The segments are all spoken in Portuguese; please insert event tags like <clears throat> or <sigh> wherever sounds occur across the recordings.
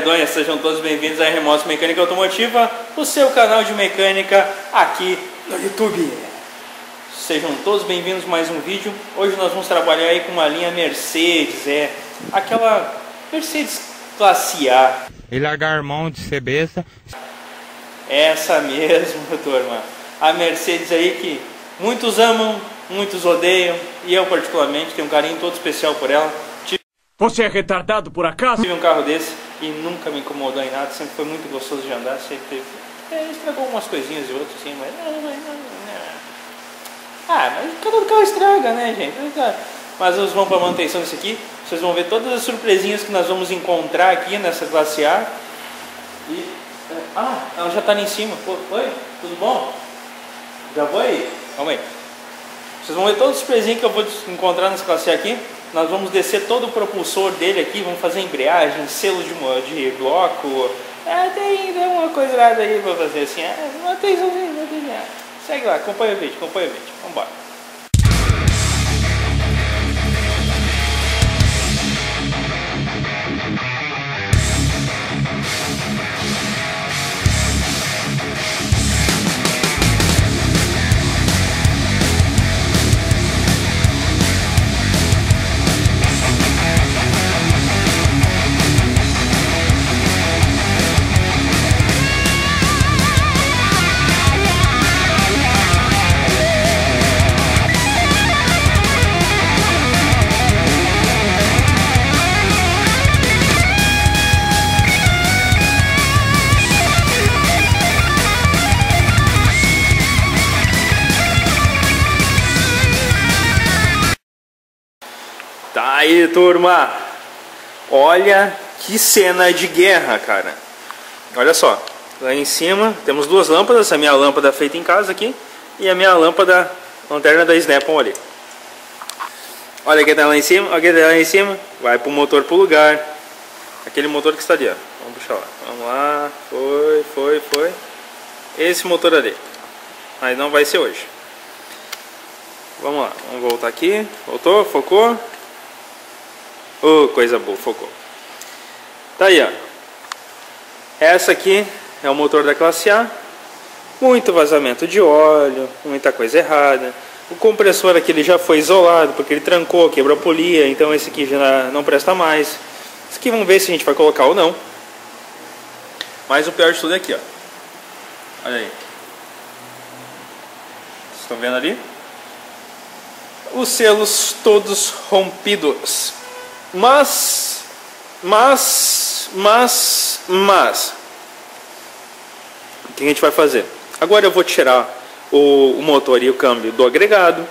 medonha, sejam todos bem-vindos à Remotos Mecânica Automotiva, o seu canal de mecânica aqui no YouTube. Sejam todos bem-vindos a mais um vídeo. Hoje nós vamos trabalhar aí com uma linha Mercedes, é aquela Mercedes classe A. E largar mão de ser besta. Essa <laughs> mesmo, turma. A Mercedes aí que muitos amam, muitos odeiam, e eu particularmente tenho um carinho todo especial por ela. Você é retardado por acaso? Tive um carro desse e nunca me incomodou em nada, sempre foi muito gostoso de andar, sempre teve. É, estragou umas coisinhas e outras assim, mas. Ah, mas cada carro estraga, né, gente? Mas vamos para a manutenção desse aqui. Vocês vão ver todas as surpresinhas que nós vamos encontrar aqui nessa A. E. É, ah, ela já está ali em cima. Oi, tudo bom? Já foi? Calma aí. Vocês vão ver todas as surpresinhas que eu vou encontrar nessa A aqui. Nós vamos descer todo o propulsor dele aqui, vamos fazer embreagem, selo de, de bloco. É, tem, tem uma coisa aí para fazer assim. É, uma atençãozinha, uma atençãozinha. Segue lá, acompanha o vídeo, acompanha o vídeo. Vamos Tá aí, turma. Olha que cena de guerra, cara. Olha só. Lá em cima temos duas lâmpadas. A minha lâmpada feita em casa aqui. E a minha lâmpada lanterna da Snap-on ali. Olha quem tá lá em cima. Olha quem tá lá em cima. Vai pro motor pro lugar. Aquele motor que está ali, ó. Vamos puxar lá. Vamos lá. Foi, foi, foi. Esse motor ali. Mas não vai ser hoje. Vamos lá. Vamos voltar aqui. Voltou? Focou? Oh, coisa boa, focou. Tá aí, ó. Essa aqui é o motor da classe A. Muito vazamento de óleo, muita coisa errada. O compressor aqui ele já foi isolado porque ele trancou, quebrou a polia, então esse aqui já não presta mais. Isso aqui vamos ver se a gente vai colocar ou não. Mas o pior de tudo é aqui, ó. Olha aí. Vocês estão vendo ali? Os selos todos rompidos. Mas, mas, mas, mas, o que a gente vai fazer? Agora eu vou tirar o, o motor e o câmbio do agregado,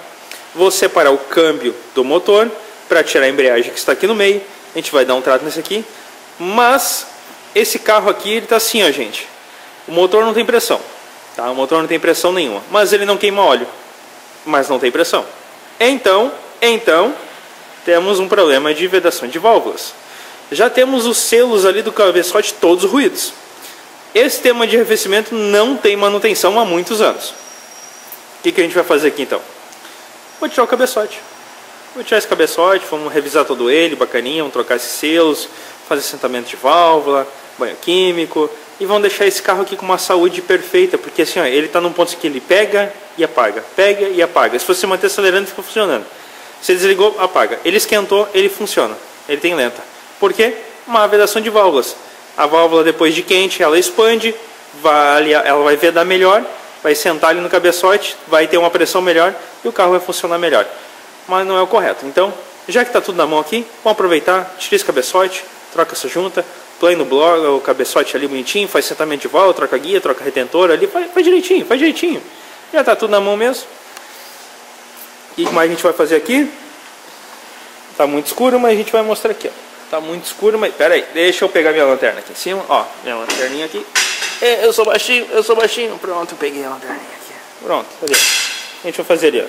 vou separar o câmbio do motor para tirar a embreagem que está aqui no meio. A gente vai dar um trato nesse aqui, mas esse carro aqui ele está assim, ó, gente. O motor não tem pressão, tá? O motor não tem pressão nenhuma, mas ele não queima óleo, mas não tem pressão. Então, então temos um problema de vedação de válvulas. Já temos os selos ali do cabeçote todos ruídos. Esse sistema de arrefecimento não tem manutenção há muitos anos. O que, que a gente vai fazer aqui então? Vou tirar o cabeçote. Vou tirar esse cabeçote, vamos revisar todo ele, bacaninha, vamos trocar esses selos, fazer assentamento de válvula, banho químico e vamos deixar esse carro aqui com uma saúde perfeita, porque assim, ó, ele está num ponto que ele pega e apaga, pega e apaga. Se você manter acelerando, fica funcionando. Você desligou, apaga. Ele esquentou, ele funciona. Ele tem lenta. Por quê? Uma vedação de válvulas. A válvula depois de quente, ela expande, vai, ela vai vedar melhor, vai sentar ali no cabeçote, vai ter uma pressão melhor e o carro vai funcionar melhor. Mas não é o correto. Então, já que está tudo na mão aqui, vamos aproveitar, tira esse cabeçote, troca essa junta, play no blog, o cabeçote ali bonitinho, faz sentamento de válvula, troca guia, troca retentor ali, faz, faz direitinho, faz direitinho. Já está tudo na mão mesmo. O que mais a gente vai fazer aqui? Tá muito escuro, mas a gente vai mostrar aqui, ó. Tá muito escuro, mas... Pera aí, deixa eu pegar minha lanterna aqui em cima. Ó, minha lanterninha aqui. É, eu sou baixinho, eu sou baixinho. Pronto, eu peguei a lanterninha aqui. Pronto, ali. A gente vai fazer ali, ó.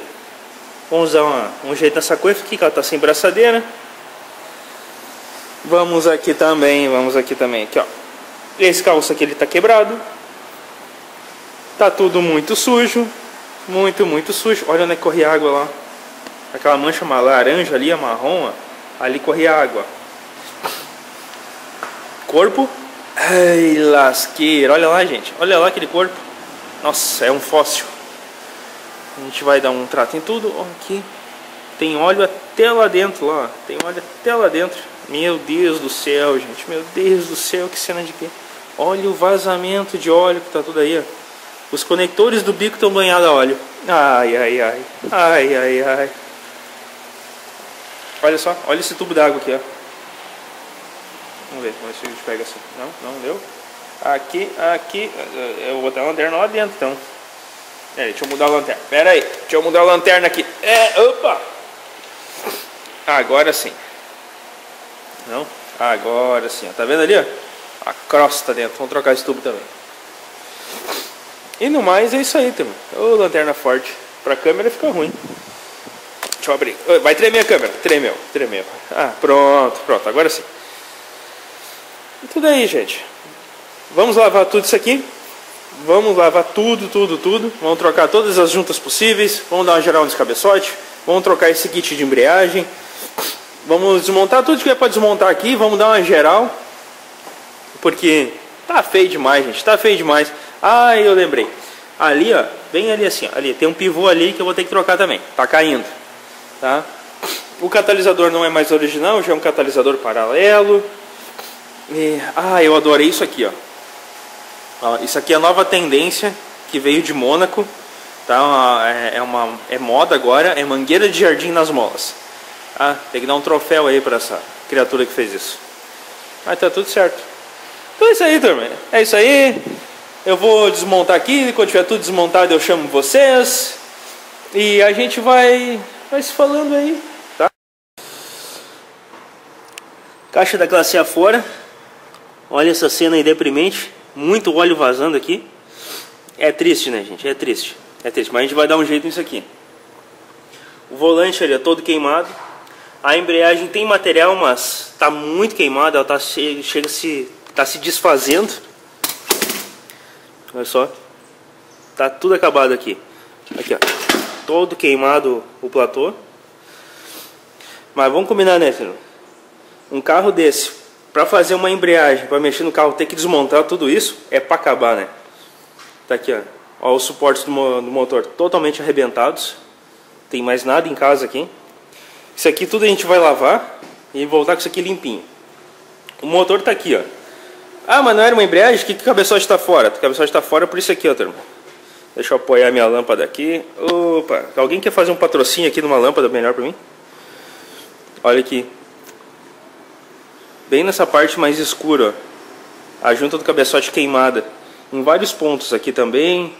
Vamos dar uma, um jeito nessa coisa aqui, que ela tá sem braçadeira. Vamos aqui também, vamos aqui também, aqui, ó. Esse calço aqui, ele tá quebrado. Tá tudo muito sujo. Muito, muito sujo. Olha onde é que corria água lá. Aquela mancha laranja ali, a marrom, ali corria água. Corpo Ai, lasqueira. Olha lá, gente. Olha lá aquele corpo. Nossa, é um fóssil. A gente vai dar um trato em tudo. Aqui. Tem óleo até lá dentro, lá. Tem óleo até lá dentro. Meu Deus do céu, gente. Meu Deus do céu, que cena de quê? Olha o vazamento de óleo que tá tudo aí, ó. Os conectores do bico estão banhados a óleo. Ai, ai, ai. Ai, ai, ai. Olha só, olha esse tubo d'água aqui, ó. Vamos ver, vamos ver se a gente pega assim. Não, não deu. Aqui, aqui. Eu vou botar a lanterna lá dentro, então. É, deixa eu mudar a lanterna. Pera aí, deixa eu mudar a lanterna aqui. É, opa! Agora sim. Não? Agora sim. Ó. Tá vendo ali, ó? A crosta dentro. Vamos trocar esse tubo também. E no mais é isso aí, turma. Ô, lanterna forte. Pra câmera fica ruim. Deixa eu abrir. Vai tremer a câmera. Tremeu, tremeu. Ah, pronto, pronto. Agora sim. E tudo aí, gente. Vamos lavar tudo isso aqui. Vamos lavar tudo, tudo, tudo. Vamos trocar todas as juntas possíveis. Vamos dar uma geral nesse cabeçote. Vamos trocar esse kit de embreagem. Vamos desmontar tudo que é para desmontar aqui. Vamos dar uma geral. Porque tá feio demais, gente. Tá feio demais. Ah, eu lembrei. Ali, ó. Bem ali assim, ó, Ali. Tem um pivô ali que eu vou ter que trocar também. Tá caindo. Tá? O catalisador não é mais original. Já é um catalisador paralelo. E, ah, eu adorei isso aqui, ó. ó. Isso aqui é a nova tendência que veio de Mônaco. Tá? É, é, uma, é moda agora. É mangueira de jardim nas molas. Ah, tem que dar um troféu aí para essa criatura que fez isso. Mas tá tudo certo. Então é isso aí, turma. É isso aí. Eu vou desmontar aqui. Quando tiver tudo desmontado, eu chamo vocês. E a gente vai, vai se falando aí, tá? Caixa da classe A fora. Olha essa cena aí deprimente. Muito óleo vazando aqui. É triste, né, gente? É triste. É triste. Mas a gente vai dar um jeito nisso aqui. O volante ali é todo queimado. A embreagem tem material, mas está muito queimada, ela tá, chega se, tá se desfazendo. Olha só. Tá tudo acabado aqui. Aqui, ó. Todo queimado o platô. Mas vamos combinar, né, filho? Um carro desse, para fazer uma embreagem, para mexer no carro, ter que desmontar tudo isso, é para acabar, né? Tá aqui, ó. ó os suportes do, do motor totalmente arrebentados. Tem mais nada em casa aqui. Isso aqui tudo a gente vai lavar e voltar com isso aqui limpinho. O motor está aqui, ó. Ah, mas não era uma embreagem? Que, que o cabeçote está fora? O cabeçote está fora por isso aqui, ó, turma. Deixa eu apoiar minha lâmpada aqui. Opa, alguém quer fazer um patrocínio aqui numa lâmpada melhor para mim? Olha aqui. Bem nessa parte mais escura, ó. A junta do cabeçote queimada. Em vários pontos aqui também.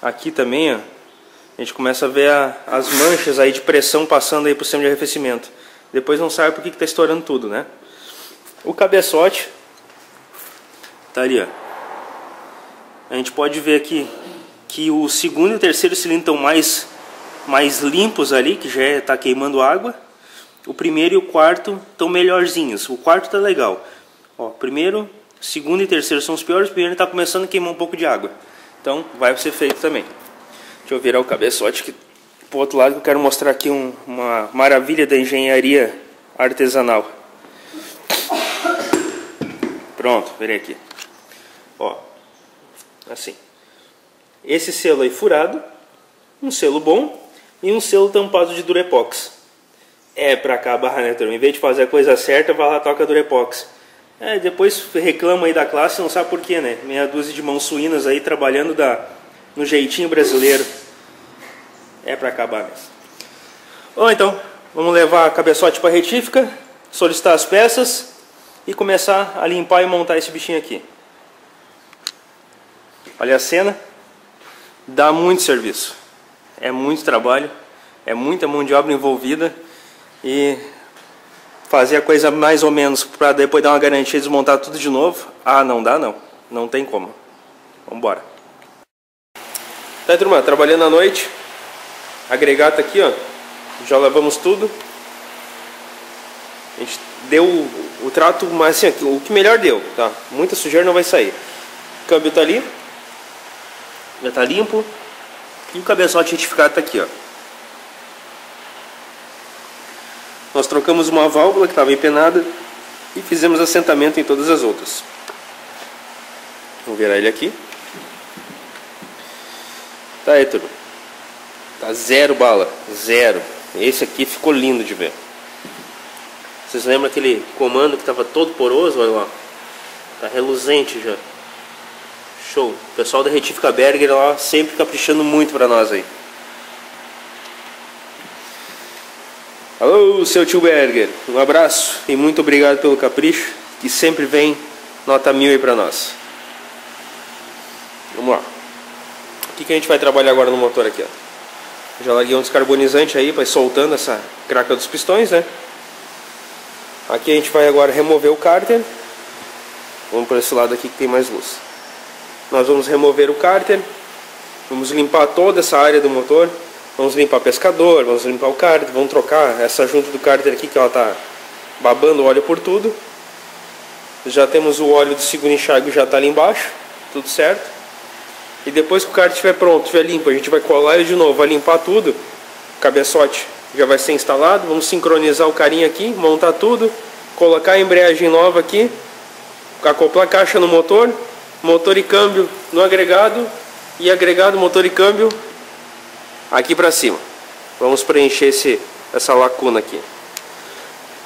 Aqui também, ó. A gente começa a ver a, as manchas aí de pressão passando aí pro sistema de arrefecimento. Depois não sabe por que está estourando tudo, né? O cabeçote tá ali, ó. A gente pode ver aqui que o segundo e o terceiro cilindro estão mais, mais limpos ali, que já está é, queimando água. O primeiro e o quarto estão melhorzinhos. O quarto tá legal. Ó, primeiro, segundo e terceiro são os piores. O primeiro está começando a queimar um pouco de água. Então vai ser feito também. Deixa eu virar o cabeçote aqui pro outro lado que eu quero mostrar aqui um, uma maravilha da engenharia artesanal. Pronto, virei aqui. Ó, assim. Esse selo aí furado, um selo bom e um selo tampado de Durepox. É pra acabar, né, turma? Em vez de fazer a coisa certa, vai lá toca Durepox. É, depois reclama aí da classe, não sabe por quê, né? Meia dúzia de mãos suínas aí trabalhando da no jeitinho brasileiro. É para acabar mesmo. Bom, então, vamos levar a cabeçote para a retífica, solicitar as peças e começar a limpar e montar esse bichinho aqui. Olha a cena. Dá muito serviço. É muito trabalho, é muita mão de obra envolvida e fazer a coisa mais ou menos para depois dar uma garantia e desmontar tudo de novo. Ah, não dá não. Não tem como. Vamos embora. Tá, turma, trabalhando à noite. Agregata aqui, ó. Já lavamos tudo. A gente deu o, o trato, mas assim, o que melhor deu, tá? Muita sujeira não vai sair. O câmbio tá ali. Já tá limpo. E o cabeçote retificado tá aqui, ó. Nós trocamos uma válvula que estava empenada e fizemos assentamento em todas as outras. Vou virar ele aqui. Tá turma. Tá zero bala. Zero. Esse aqui ficou lindo de ver. Vocês lembram aquele comando que tava todo poroso? Olha lá. Tá reluzente já. Show. O pessoal da Retífica Berger lá sempre caprichando muito pra nós aí. Alô, seu tio Berger. Um abraço e muito obrigado pelo capricho que sempre vem nota mil aí pra nós. Vamos lá. O que, que a gente vai trabalhar agora no motor aqui, ó? Já larguei um descarbonizante aí para soltando essa craca dos pistões, né? Aqui a gente vai agora remover o cárter. Vamos por esse lado aqui que tem mais luz. Nós vamos remover o cárter. Vamos limpar toda essa área do motor. Vamos limpar o pescador, vamos limpar o cárter, vamos trocar essa junta do cárter aqui que ela tá babando óleo por tudo. Já temos o óleo do segundo enxágue já está ali embaixo, tudo certo. E depois que o cárter estiver pronto, estiver limpo, a gente vai colar ele de novo, vai limpar tudo. O cabeçote já vai ser instalado, vamos sincronizar o carinho aqui, montar tudo, colocar a embreagem nova aqui, acoplar a caixa no motor, motor e câmbio no agregado e agregado, motor e câmbio aqui para cima. Vamos preencher esse, essa lacuna aqui.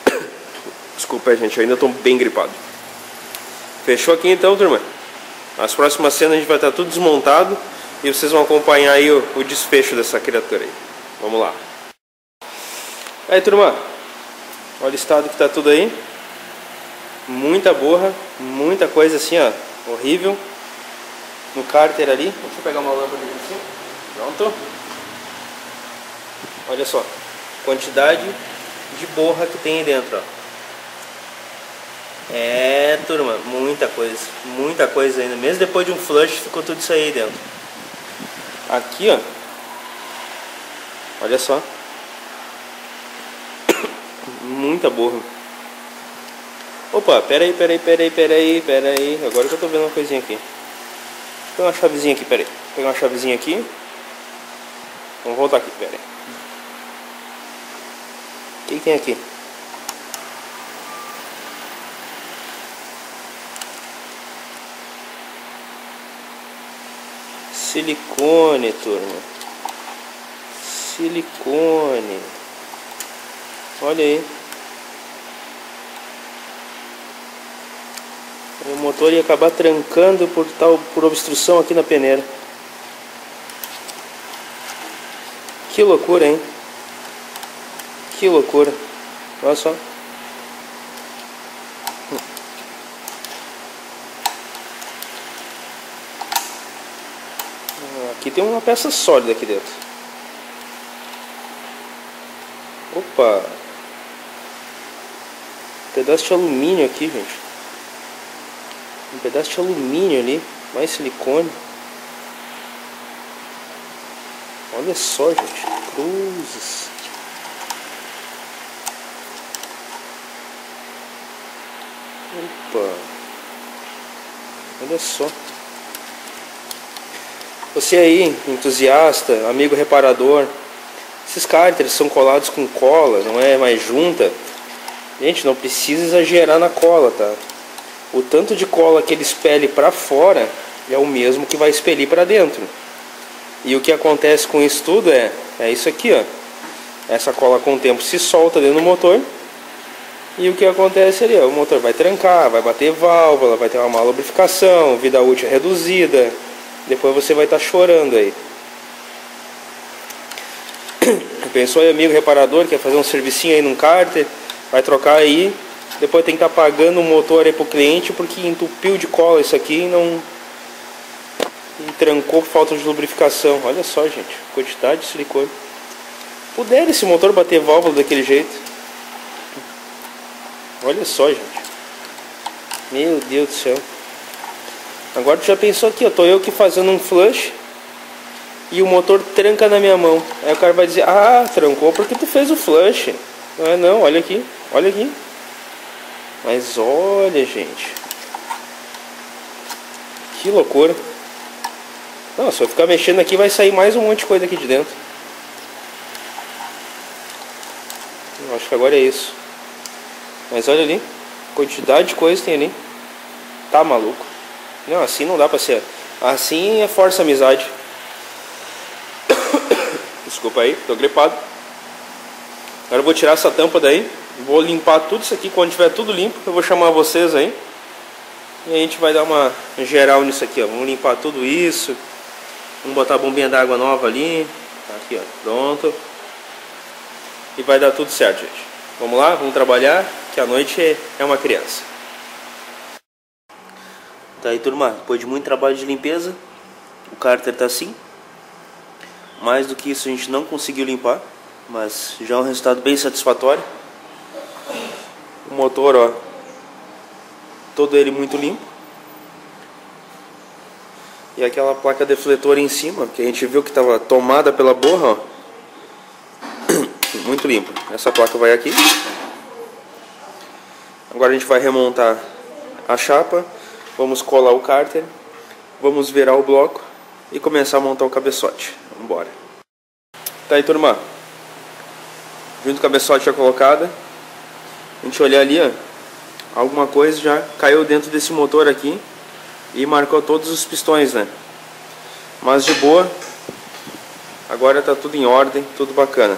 <coughs> Desculpa, gente, eu ainda estou bem gripado. Fechou aqui então, turma? As próximas cenas a gente vai estar tudo desmontado e vocês vão acompanhar aí o, o desfecho dessa criatura aí. Vamos lá. Aí, turma. Olha o estado que está tudo aí. Muita borra, muita coisa assim, ó, horrível. No cárter ali. Deixa eu pegar uma lâmpada aqui. Pronto. Olha só, quantidade de borra que tem aí dentro, ó. É, turma, muita coisa, muita coisa ainda. Mesmo depois de um flush, ficou tudo isso aí dentro. Aqui, ó. Olha só. <coughs> Muita borra. Opa, pera aí, pera aí, pera aí, pera aí, pera aí. Agora que eu tô vendo uma coisinha aqui. Vou pegar uma chavezinha aqui, pera aí. Vou pegar uma chavezinha aqui. Vamos voltar aqui, pera aí. O que tem aqui? Silicone, turma. Silicone. Olha aí. Motor ia acabar trancando por tal por obstrução aqui na peneira. Que loucura, hein? Que loucura. Olha só. Aqui tem uma peça sólida aqui dentro. Opa! Pedaço de alumínio aqui, gente. Um pedaço de alumínio ali. Mais silicone. Olha só, gente. Cruzes. Opa! Olha só. Você aí, entusiasta, amigo reparador, esses cárteres são colados com cola, não é mais junta. Gente, não precisa exagerar na cola, tá? O tanto de cola que ele expele para fora é o mesmo que vai expelir para dentro. E o que acontece com isso tudo é, é isso aqui, ó. Essa cola com o tempo se solta dentro do motor. E o que acontece ali, ó, o motor vai trancar, vai bater válvula, vai ter uma má lubrificação, vida útil reduzida depois você vai estar tá chorando aí. <coughs> Pensou aí, amigo reparador, quer fazer um servicinho aí num cárter, vai trocar aí, depois tem que estar tá pagando o motor aí pro cliente porque entupiu de cola isso aqui e não. E trancou por falta de lubrificação. Olha só, gente, quantidade de silicone. Pudera esse motor bater válvula daquele jeito. Olha só, gente. Meu Deus do céu. Agora tu já pensou aqui, eu tô eu aqui fazendo um flush e o motor tranca na minha mão. Aí o cara vai dizer, ah, trancou porque tu fez o flush. Não é não, olha aqui, olha aqui. Mas olha, gente. Que loucura. Não, se eu ficar mexendo aqui vai sair mais um monte de coisa aqui de dentro. Eu acho que agora é isso. Mas olha ali, quantidade de coisa tem ali. Tá maluco. Não, assim não dá pra ser. Assim é força amizade. <coughs> Desculpa aí, tô gripado. Agora eu vou tirar essa tampa daí. Vou limpar tudo isso aqui. Quando tiver tudo limpo, eu vou chamar vocês aí. E a gente vai dar uma geral nisso aqui, ó. Vamos limpar tudo isso. Vamos botar a bombinha d'água nova ali. Tá aqui, ó. Pronto. E vai dar tudo certo, gente. Vamos lá, vamos trabalhar, que a noite é uma criança. Tá aí, turma. Depois de muito trabalho de limpeza, o cárter tá assim. Mais do que isso a gente não conseguiu limpar, mas já é um resultado bem satisfatório. O motor, ó, todo ele muito limpo. E aquela placa defletora em cima, que a gente viu que estava tomada pela borra, ó, <coughs> muito limpa. Essa placa vai aqui. Agora a gente vai remontar a chapa, vamos colar o cárter, vamos virar o bloco e começar a montar o cabeçote. Vamos embora. Tá aí, turma. Junto com a cabeçote já colocada. A gente olhar ali, ó, alguma coisa já caiu dentro desse motor aqui e marcou todos os pistões, né? Mas de boa. Agora tá tudo em ordem, tudo bacana.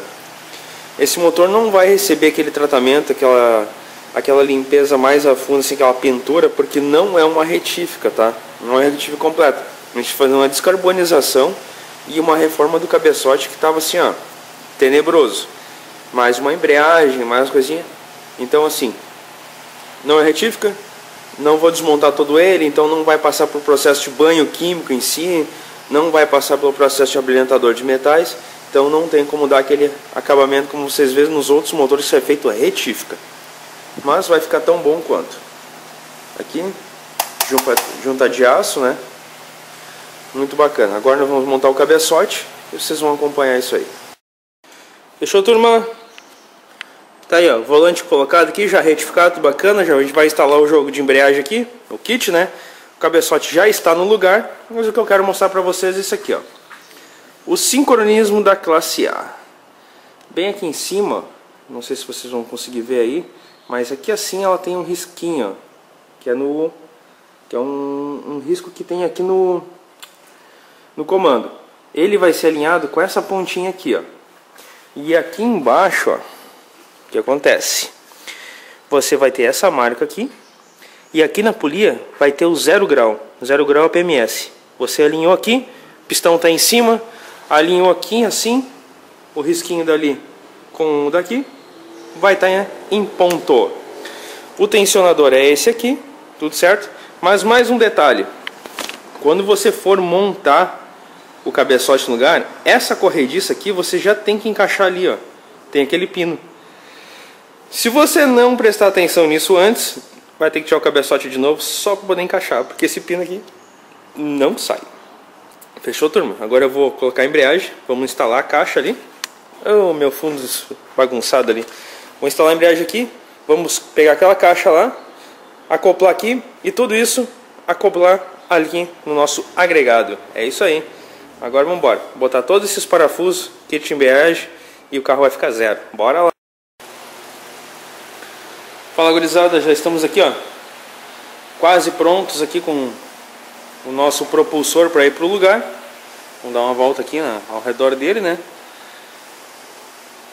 Esse motor não vai receber aquele tratamento, aquela, aquela limpeza mais a fundo, assim, aquela pintura, porque não é uma retífica, tá? Não é retífica completa. A gente faz uma descarbonização e uma reforma do cabeçote que estava assim, ó, tenebroso. Mais uma embreagem, mais coisinha. Então assim, não é retífica, não vou desmontar todo ele, então não vai passar por processo de banho químico em si, não vai passar pelo processo de abrilhantador de metais. Então não tem como dar aquele acabamento como vocês veem nos outros motores que é feito a retífica. Mas vai ficar tão bom quanto. Aqui, junta, junta de aço, né? Muito bacana. Agora nós vamos montar o cabeçote e vocês vão acompanhar isso aí. Fechou, turma? Tá aí, ó, volante colocado aqui, já retificado, bacana. Já a gente vai instalar o jogo de embreagem aqui, o kit, né? O cabeçote já está no lugar. Mas o que eu quero mostrar para vocês é isso aqui, ó. O sincronismo da classe A. Bem aqui em cima, não sei se vocês vão conseguir ver aí, mas aqui assim ela tem um risquinho, que é no que é um, um risco que tem aqui no no comando. Ele vai ser alinhado com essa pontinha aqui, ó. E aqui embaixo, ó, que acontece? Você vai ter essa marca aqui, e aqui na polia vai ter o zero grau, zero grau PMS. Você alinhou aqui, pistão está em cima, alinhou aqui assim, o risquinho dali com o daqui, vai estar tá em ponto. O tensionador é esse aqui, tudo certo? Mas mais um detalhe, quando você for montar o cabeçote no lugar, essa corrediça aqui você já tem que encaixar ali, ó. Tem aquele pino. Se você não prestar atenção nisso antes, vai ter que tirar o cabeçote de novo só para poder encaixar, porque esse pino aqui não sai. Fechou, turma? Agora eu vou colocar a embreagem. Vamos instalar a caixa ali. Oh, meu fundo bagunçado ali. Vou instalar a embreagem aqui. Vamos pegar aquela caixa lá, acoplar aqui e tudo isso acoplar ali no nosso agregado. É isso aí. Agora vamos embora. Botar todos esses parafusos, kit de embreagem e o carro vai ficar zero. Bora lá. Fala gurizada, já estamos aqui ó, quase prontos aqui com o nosso propulsor para ir para o lugar. Vamos dar uma volta aqui na, ao redor dele, né?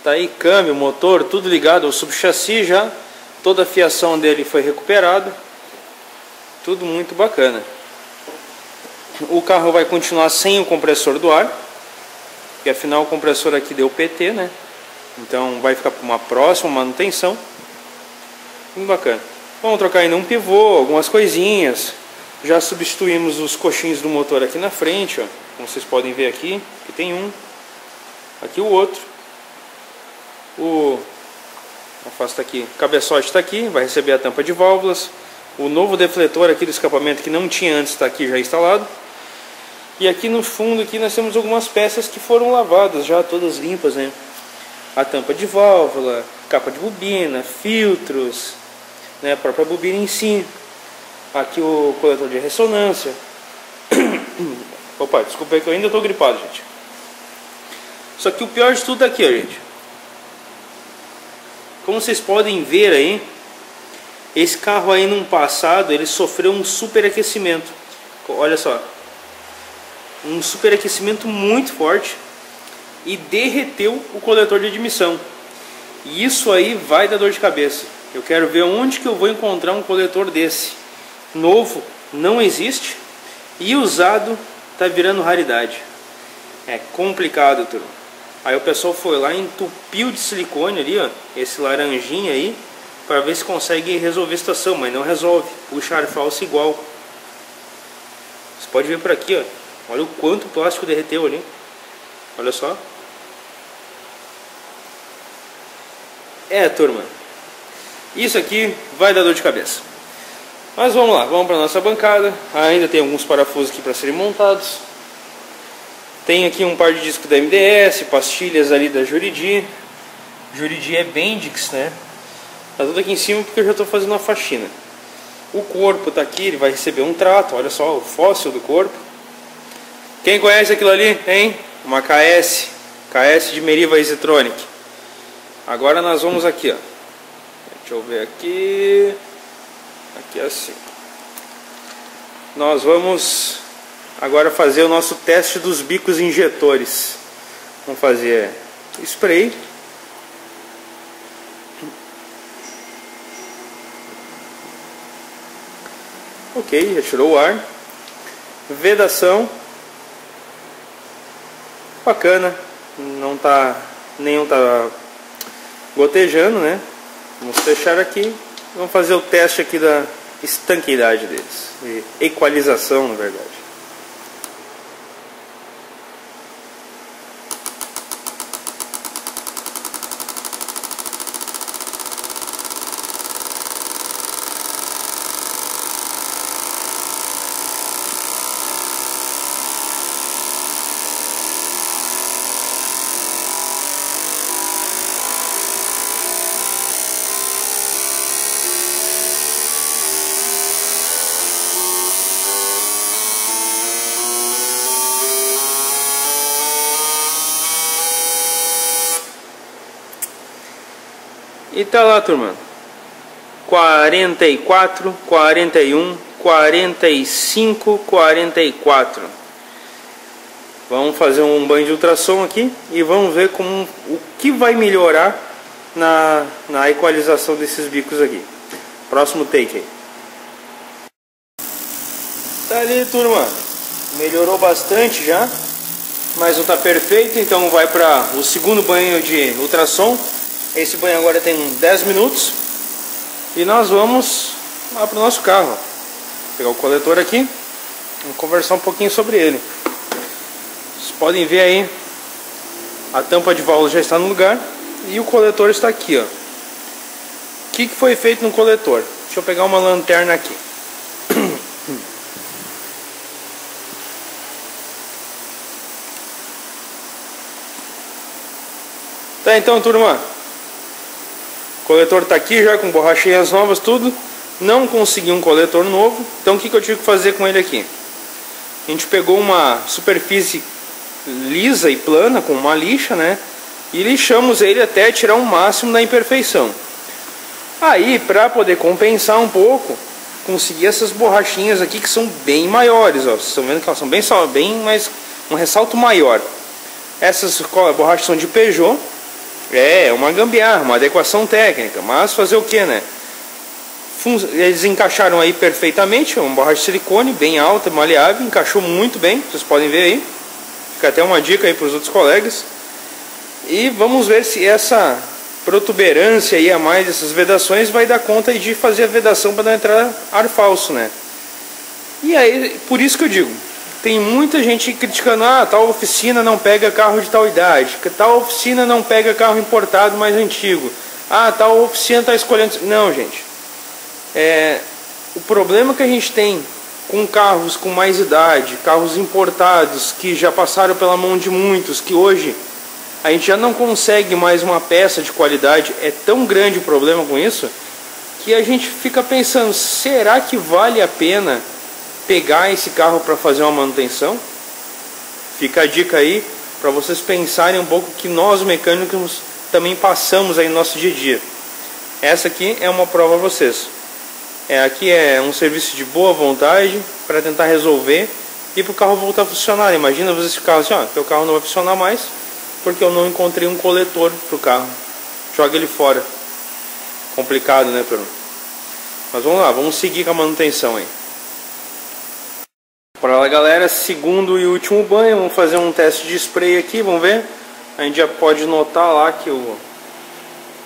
Tá aí câmbio, motor, tudo ligado ao subchassi já. Toda a fiação dele foi recuperada. Tudo muito bacana. O carro vai continuar sem o compressor do ar. Porque afinal o compressor aqui deu PT, né? Então vai ficar para uma próxima manutenção. Muito bacana. Vamos trocar ainda um pivô, algumas coisinhas. Já substituímos os coxins do motor aqui na frente, ó, como vocês podem ver aqui, aqui tem um, aqui o outro. O afasta aqui, o cabeçote está aqui, vai receber a tampa de válvulas. O novo defletor aqui do escapamento que não tinha antes está aqui já instalado. E aqui no fundo aqui nós temos algumas peças que foram lavadas já, todas limpas, né? A tampa de válvula, capa de bobina, filtros, né? a própria bobina em si. Aqui o coletor de ressonância. <coughs> Opa, desculpa aí que eu ainda estou gripado, gente. Só que o pior de tudo é aqui, ó, gente. Como vocês podem ver aí, esse carro aí no passado ele sofreu um superaquecimento. olha só, um superaquecimento muito forte e derreteu o coletor de admissão. E isso aí vai dar dor de cabeça. Eu quero ver onde que eu vou encontrar um coletor desse. Novo não existe e usado tá virando raridade. É complicado, turma. Aí o pessoal foi lá e entupiu de silicone ali, ó, esse laranjinha aí, para ver se consegue resolver a situação, mas não resolve. Puxa ar falso igual. Você pode ver por aqui, ó. Olha o quanto o plástico derreteu ali. Olha só. É, turma. Isso aqui vai dar dor de cabeça. Mas vamos lá, vamos para nossa bancada. Ainda tem alguns parafusos aqui para serem montados. Tem aqui um par de discos da MDS, pastilhas ali da Juridi. Juridi é Bendix, né? Tá tudo aqui em cima porque eu já estou fazendo uma faxina. O corpo tá aqui, ele vai receber um trato. Olha só o fóssil do corpo. Quem conhece aquilo ali, hein? Uma KS, KS de Meriva Electronic. Agora nós vamos aqui, ó. Deixa eu ver aqui. Aqui assim. Nós vamos agora fazer o nosso teste dos bicos injetores. Vamos fazer spray Ok, já tirou o ar. Vedação. Bacana. Não tá. Nenhum tá gotejando, né? Vamos fechar aqui. Vamos fazer o teste aqui da estanqueidade deles. De equalização, na verdade. E tá lá, turma. 44, 41, 45, 44. Vamos fazer um banho de ultrassom aqui e vamos ver como, o que vai melhorar na, na equalização desses bicos aqui. Próximo take aí. Tá ali, turma. Melhorou bastante já. Mas não tá perfeito, então vai para o segundo banho de ultrassom esse banho agora tem 10 minutos. E nós vamos lá para o nosso carro. Vou pegar o coletor aqui. Vamos conversar um pouquinho sobre ele. Vocês podem ver aí. A tampa de válvula já está no lugar. E o coletor está aqui, ó. O que, que foi feito no coletor? Deixa eu pegar uma lanterna aqui. <clears throat> Tá, então, turma coletor está aqui já com borrachinhas novas, tudo. Não consegui um coletor novo, então o que, que eu tive que fazer com ele aqui? A gente pegou uma superfície lisa e plana com uma lixa, né? E lixamos ele até tirar o máximo da imperfeição. Aí, para poder compensar um pouco, consegui essas borrachinhas aqui que são bem maiores, ó. Vocês estão vendo que elas são bem, bem mais um ressalto maior. Essas borrachas são de Peugeot é, uma gambiarra, uma adequação técnica, mas fazer o que, né? Eles encaixaram aí perfeitamente, uma borracha de silicone bem alta, maleável, encaixou muito bem, vocês podem ver aí. Fica até uma dica aí para os outros colegas. E vamos ver se essa protuberância aí a mais dessas vedações vai dar conta de fazer a vedação para não entrar ar falso, né? E aí, por isso que eu digo, tem muita gente criticando, ah, tal oficina não pega carro de tal idade, tal oficina não pega carro importado mais antigo, ah, tal oficina está escolhendo. Não, gente. É, o problema que a gente tem com carros com mais idade, carros importados que já passaram pela mão de muitos, que hoje a gente já não consegue mais uma peça de qualidade, é tão grande o problema com isso, que a gente fica pensando, será que vale a pena pegar esse carro para fazer uma manutenção. Fica a dica aí para vocês pensarem um pouco que nós mecânicos também passamos aí no nosso dia a dia. Essa aqui é uma prova a vocês. É, aqui é um serviço de boa vontade para tentar resolver e para o carro voltar a funcionar. Imagina você esse carro assim, ó, teu carro não vai funcionar mais porque eu não encontrei um coletor para o carro. Joga ele fora. Complicado, né, Pedro? Mas vamos lá, vamos seguir com a manutenção aí. Para lá, galera, segundo e último banho, vamos fazer um teste de spray aqui, vamos ver. A gente já pode notar lá que o...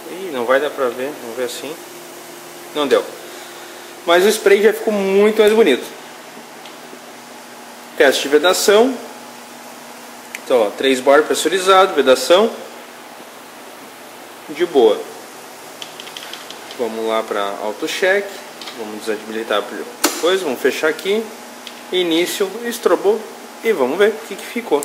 Ih, não vai dar pra ver, vamos ver assim. Não deu. Mas o spray já ficou muito mais bonito. Teste de vedação. Então, ó, 3 bar pressurizado, vedação. De boa. Vamos lá para auto check. Vamos desabilitar a coisa, vamos fechar aqui. Início, estrobou e vamos ver o que, que ficou.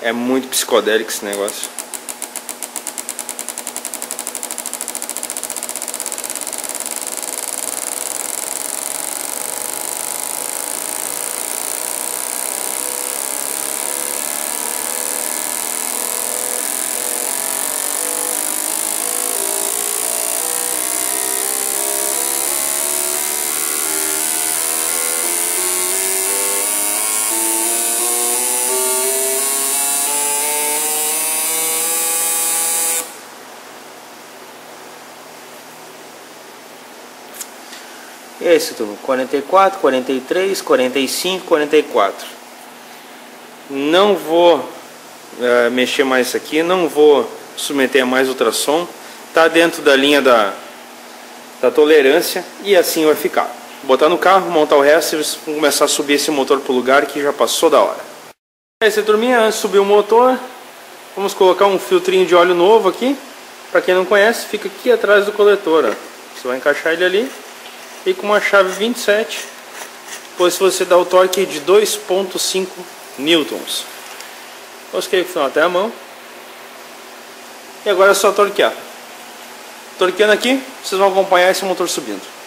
É muito psicodélico esse negócio. É isso tudo. 44, 43, 45, 44. Não vou uh, mexer mais isso aqui, não vou submeter a mais ultrassom. Tá dentro da linha da, da tolerância e assim vai ficar. Botar no carro, montar o resto e começar a subir esse motor pro lugar que já passou da hora. Essa turminha, antes de subir o motor, vamos colocar um filtrinho de óleo novo aqui. Para quem não conhece, fica aqui atrás do coletor. Ó. Você vai encaixar ele ali e com uma chave 27 pois você dá o torque de 2.5 newtons. Mosquei com até a mão. E agora é só torquear. Torqueando aqui vocês vão acompanhar esse motor subindo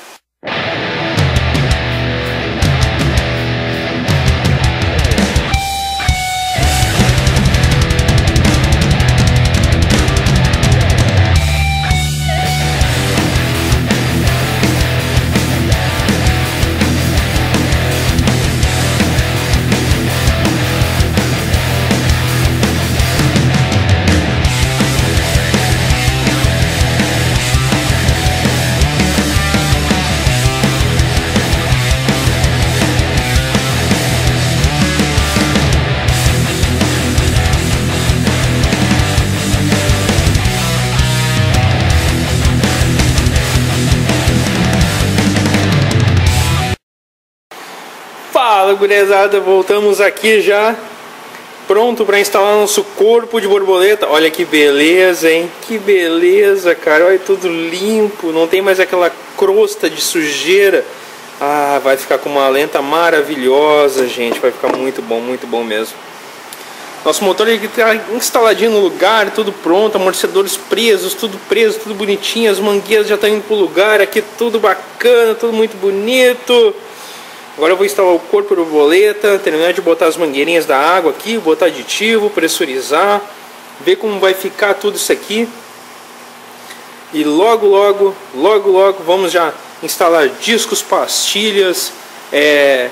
Fala gurizada, voltamos aqui já Pronto para instalar nosso corpo de borboleta. Olha que beleza, hein? Que beleza, cara. Olha tudo limpo, não tem mais aquela crosta de sujeira. Ah, vai ficar com uma lenta maravilhosa, gente. Vai ficar muito bom, muito bom mesmo. Nosso motor está instaladinho no lugar, tudo pronto. Amortecedores presos, tudo preso, tudo bonitinho. As mangueiras já estão indo pro lugar. Aqui tudo bacana, tudo muito bonito Agora eu vou instalar o corpo do boleta, terminar de botar as mangueirinhas da água aqui, botar aditivo, pressurizar, ver como vai ficar tudo isso aqui. E logo, logo, logo, logo vamos já instalar discos, pastilhas, é,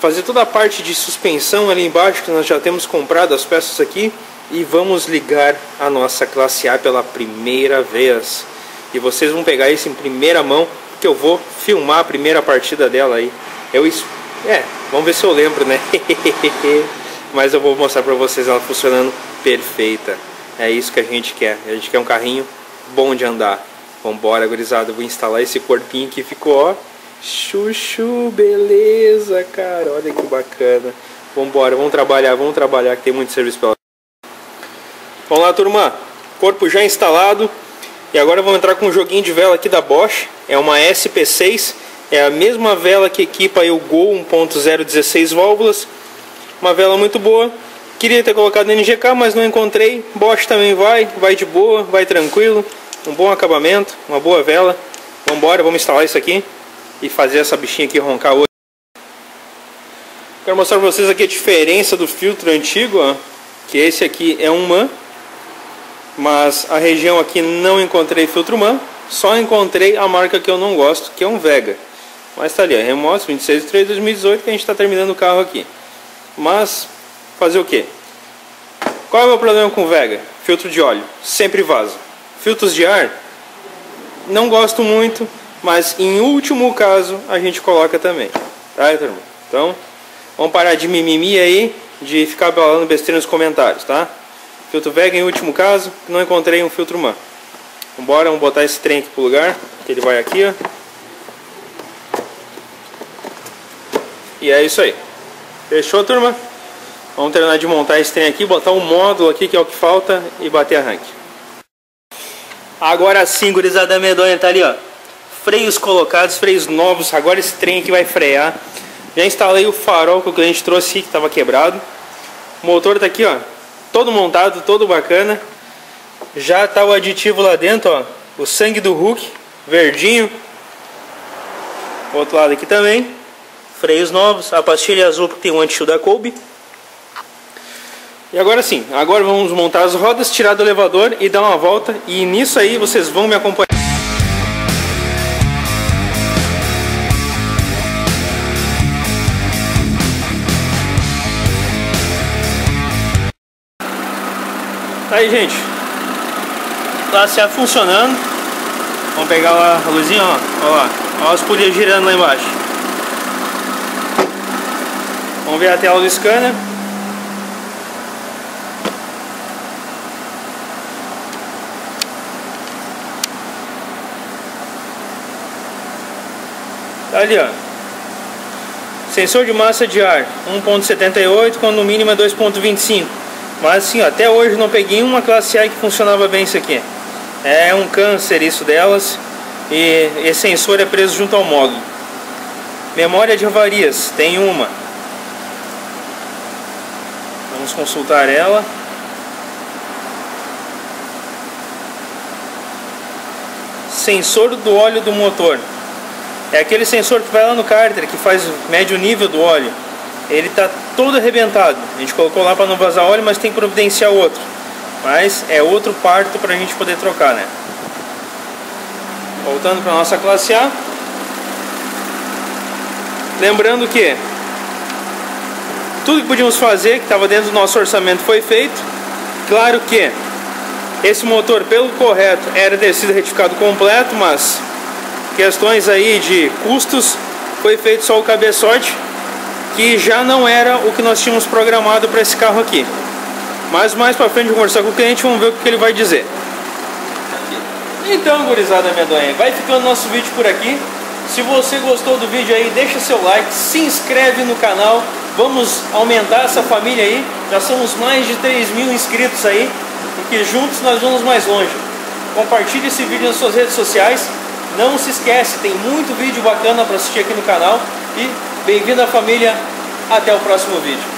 fazer toda a parte de suspensão ali embaixo que nós já temos comprado as peças aqui e vamos ligar a nossa classe A pela primeira vez. E vocês vão pegar isso em primeira mão, que eu vou filmar a primeira partida dela aí. Eu é, vamos ver se eu lembro, né? <laughs> Mas eu vou mostrar pra vocês ela funcionando perfeita. É isso que a gente quer. A gente quer um carrinho bom de andar. Vambora, gurizada. Vou instalar esse corpinho que ficou, ó. Chuchu, beleza, cara. Olha que bacana. Vambora, vamos trabalhar, vamos trabalhar que tem muito serviço pela. Vamos lá, turma. Corpo já instalado. E agora vamos entrar com um joguinho de vela aqui da Bosch. É uma SP6 é a mesma vela que equipa o Gol 1.016 válvulas. Uma vela muito boa. Queria ter colocado NGK, mas não encontrei. Bosch também vai, vai de boa, vai tranquilo. Um bom acabamento, uma boa vela. Vamos embora, vamos instalar isso aqui e fazer essa bichinha aqui roncar hoje. Quero mostrar para vocês aqui a diferença do filtro antigo, ó, que esse aqui é um MAN Mas a região aqui não encontrei filtro MAN, só encontrei a marca que eu não gosto, que é um Vega. Mas tá ali, a Remotos 26 de 3 de 2018 que a gente está terminando o carro aqui. Mas, fazer o que? Qual é o meu problema com o Vega? Filtro de óleo, sempre vaza. Filtros de ar, não gosto muito, mas em último caso a gente coloca também. Tá? Então, vamos parar de mimimi aí, de ficar falando besteira nos comentários, tá? Filtro Vega em último caso, não encontrei um filtro MAN. Vambora, vamos botar esse trem aqui pro lugar, que ele vai aqui, ó. E é isso aí. Fechou, turma? Vamos terminar de montar esse trem aqui, botar um módulo aqui, que é o que falta, e bater arranque. Agora sim, gurizada medonha, tá ali, ó. Freios colocados, freios novos. Agora esse trem aqui vai frear. Já instalei o farol que o cliente trouxe que estava quebrado. O motor tá aqui, ó. Todo montado, todo bacana. Já tá o aditivo lá dentro, ó. O sangue do Hulk, verdinho. O outro lado aqui também. Freios novos. A pastilha azul que tem o anti da Kobe. E agora sim, agora vamos montar as rodas, tirar do elevador e dar uma volta. E nisso aí vocês vão me acompanhar. Aí, gente. Tá certo funcionando. Vamos pegar a luzinha, ó. Olha lá. Olha as polias girando lá embaixo. Vamos ver a tela do scanner. Tá ali, ó. Sensor de massa de ar 1.78, quando no mínimo é 2.25. Mas assim, ó, até hoje não peguei uma classe A que funcionava bem isso aqui. É um câncer isso delas. E esse sensor é preso junto ao módulo. Memória de avarias, tem uma. Vamos consultar ela. Sensor do óleo do motor. É aquele sensor que vai lá no cárter, que faz médio nível do óleo. Ele está todo arrebentado. A gente colocou lá para não vazar óleo, mas tem que providenciar outro. Mas é outro parto para a gente poder trocar, né? Voltando para nossa classe A. Lembrando que tudo que podíamos fazer, que estava dentro do nosso orçamento, foi feito. Claro que esse motor, pelo correto, era ter sido retificado completo, mas questões aí de custos, foi feito só o cabeçote, que já não era o que nós tínhamos programado para esse carro aqui. Mas mais para frente, conversar com o cliente, vamos ver o que ele vai dizer. Então, gurizada medonha, vai ficando nosso vídeo por aqui. Se você gostou do vídeo aí, deixa seu like, se inscreve no canal. Vamos aumentar essa família aí. Já somos mais de 3 mil inscritos aí. Porque juntos nós vamos mais longe. Compartilhe esse vídeo nas suas redes sociais. Não se esquece, tem muito vídeo bacana para assistir aqui no canal. E bem-vindo à família. Até o próximo vídeo.